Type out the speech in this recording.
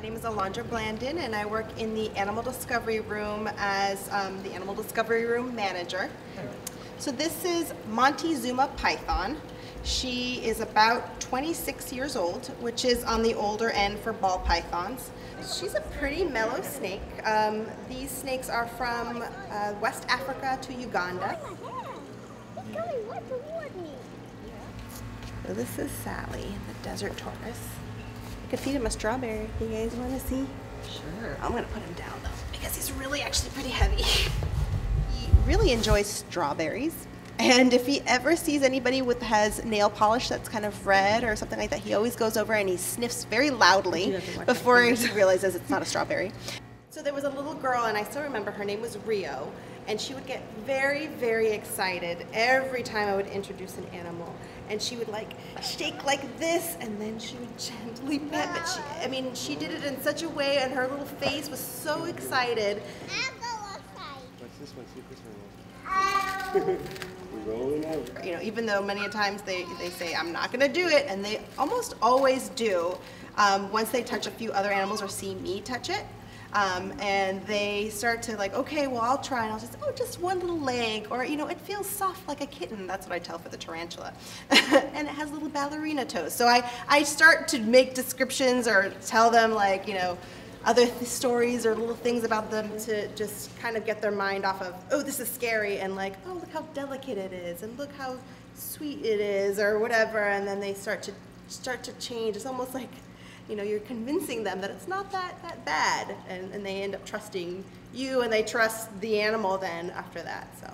name is Alondra Blandon, and I work in the Animal Discovery Room as um, the Animal Discovery Room manager. So this is Montezuma Python. She is about 26 years old, which is on the older end for ball pythons. She's a pretty mellow snake. Um, these snakes are from uh, West Africa to Uganda. So this is Sally, the desert tortoise. I could feed him a strawberry if you guys want to see. Sure. I'm gonna put him down though, because he's really actually pretty heavy. he really enjoys strawberries. And if he ever sees anybody with has nail polish that's kind of red or something like that, he always goes over and he sniffs very loudly to before he realizes it's not a strawberry. So there was a little girl, and I still remember her name was Rio, and she would get very, very excited every time I would introduce an animal. And she would like shake like this, and then she would gently pet. But she, I mean, she did it in such a way, and her little face was so excited. I'll go outside. What's this one? See if this one rolls. We're rolling over. You know, even though many a times they, they say, I'm not going to do it, and they almost always do um, once they touch a few other animals or see me touch it. Um, and they start to like, okay, well, I'll try, and I'll just, oh, just one little leg, or you know, it feels soft like a kitten. That's what I tell for the tarantula, and it has little ballerina toes. So I, I start to make descriptions or tell them like, you know, other th- stories or little things about them to just kind of get their mind off of, oh, this is scary, and like, oh, look how delicate it is, and look how sweet it is, or whatever, and then they start to start to change. It's almost like, you know, you're convincing them that it's not that that bad, and, and they end up trusting you, and they trust the animal then after that. So.